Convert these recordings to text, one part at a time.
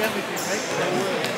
everything, right?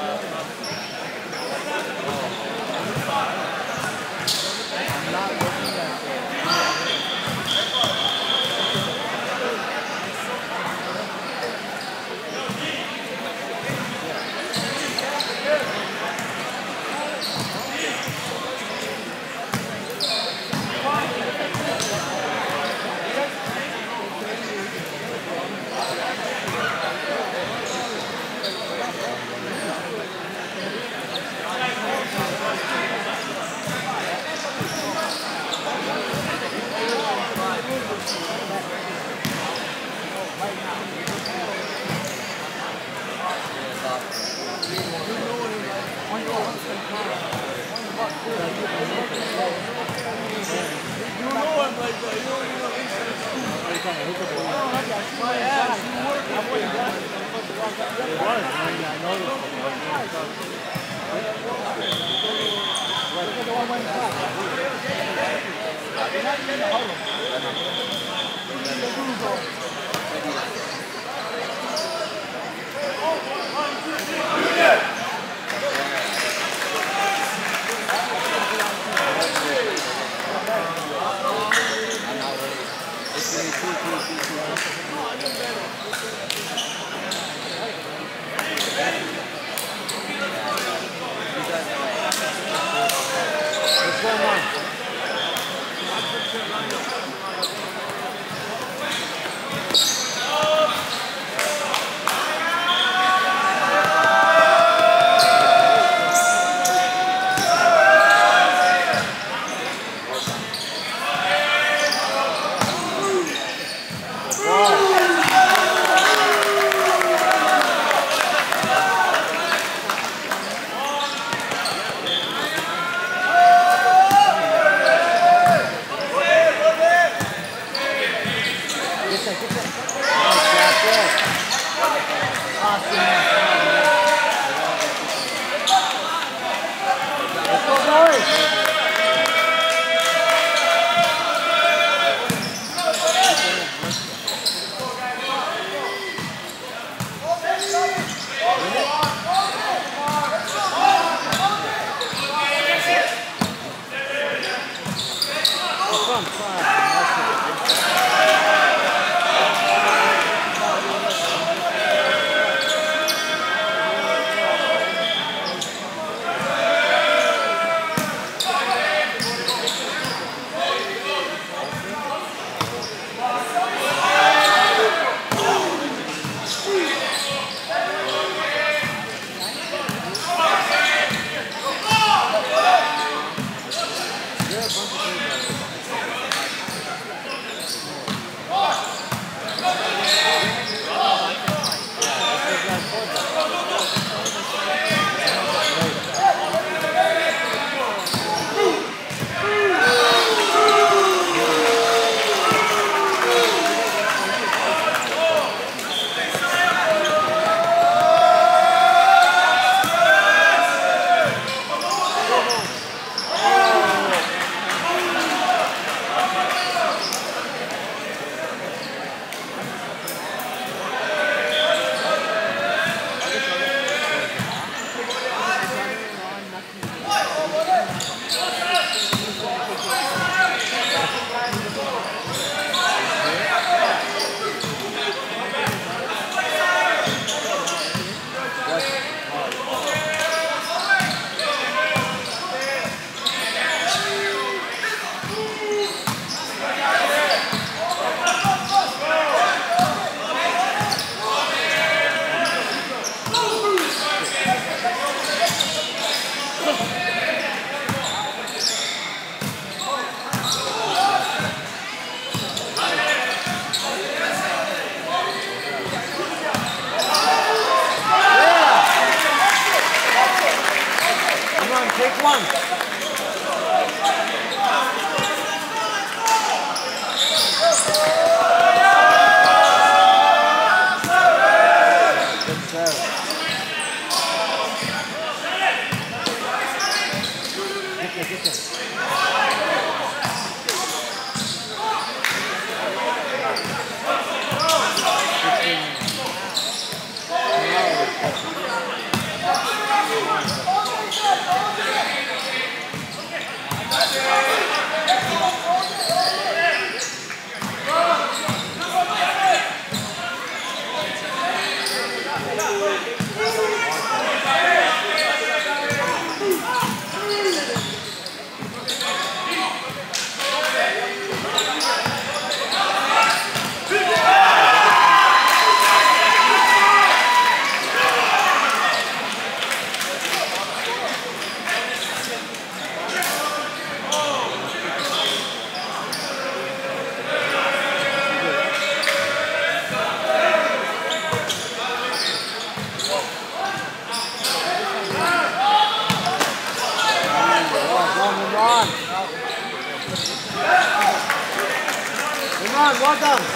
well done.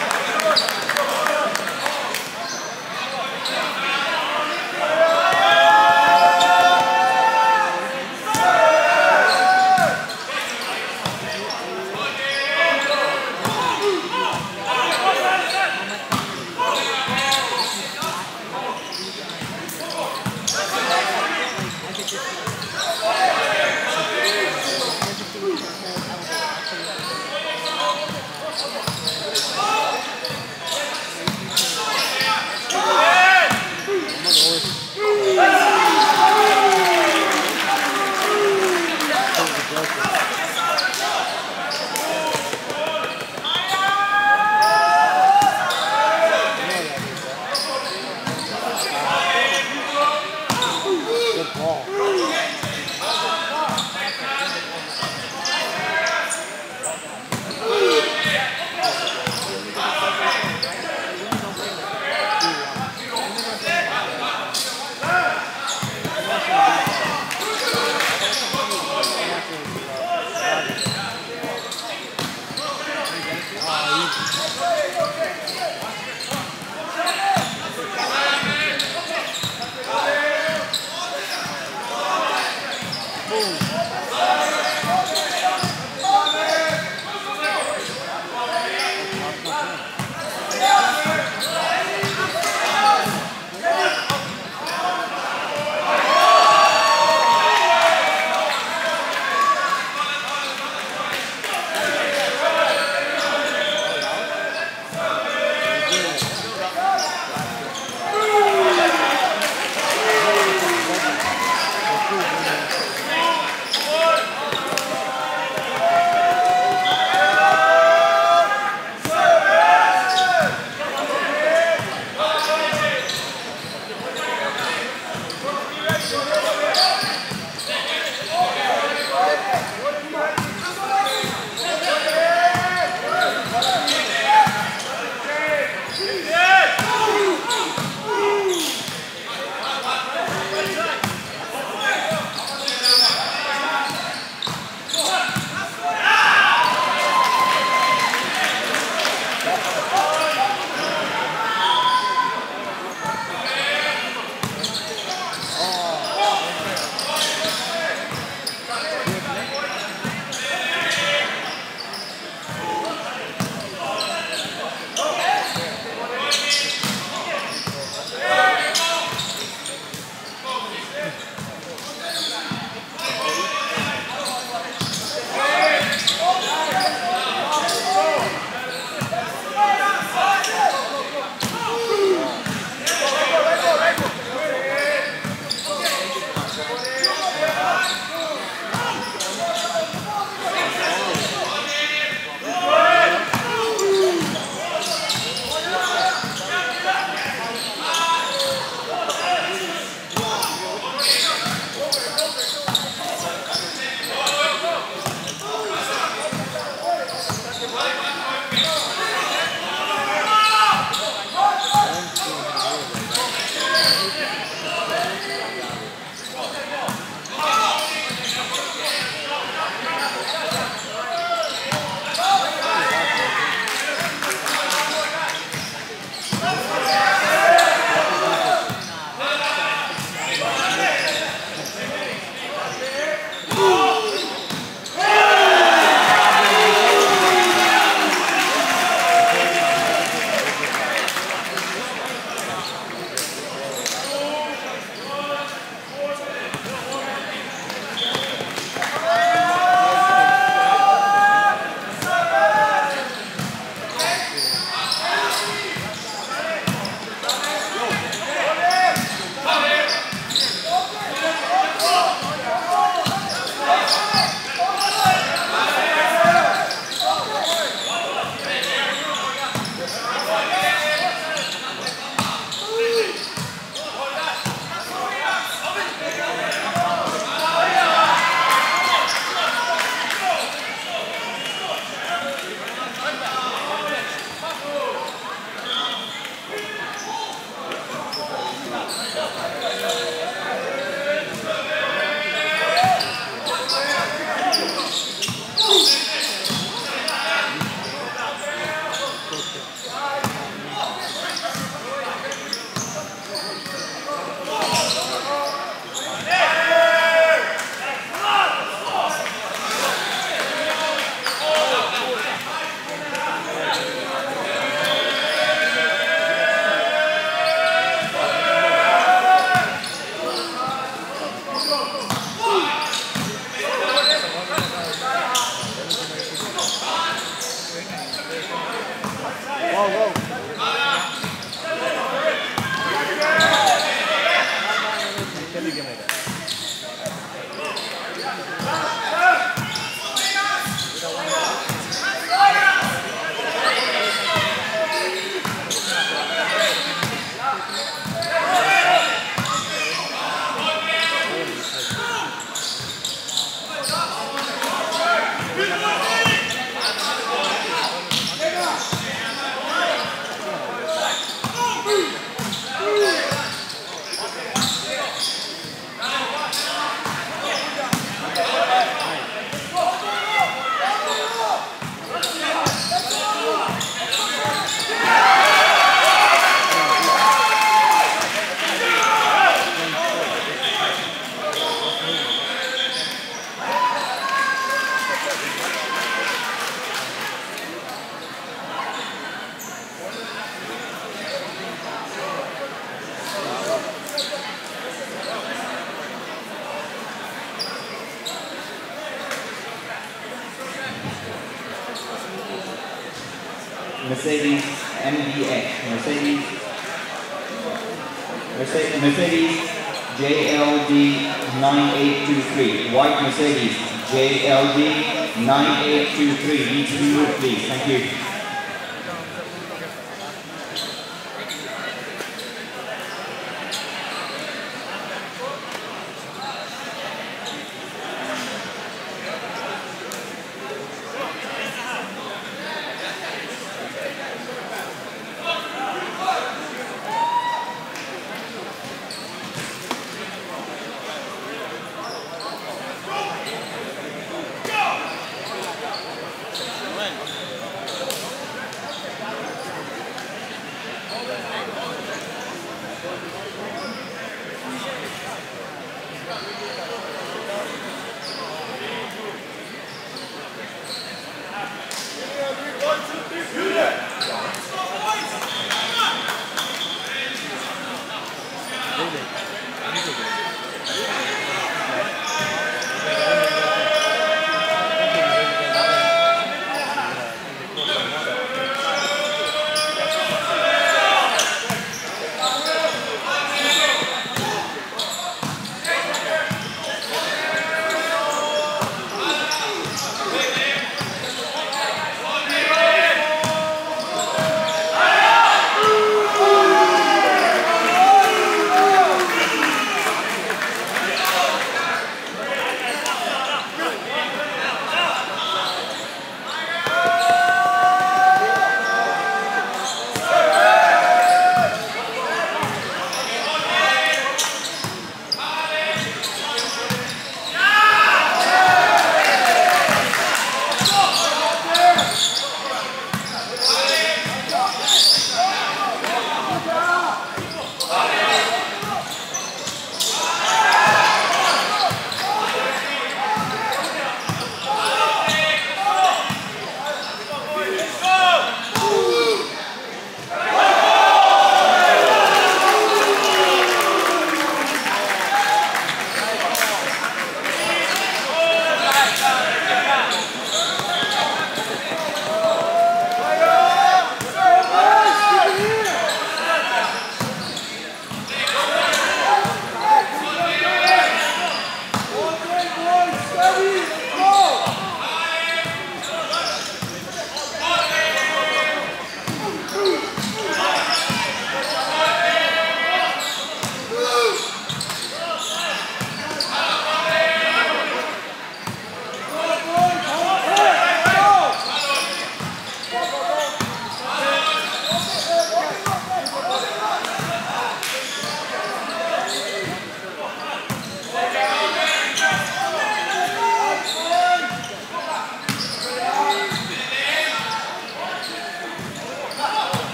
Mercedes JLD 9823, needs to be moved please, thank you.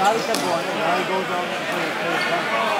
Larry kept going. Larry goes down and plays, plays back.